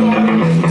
corazón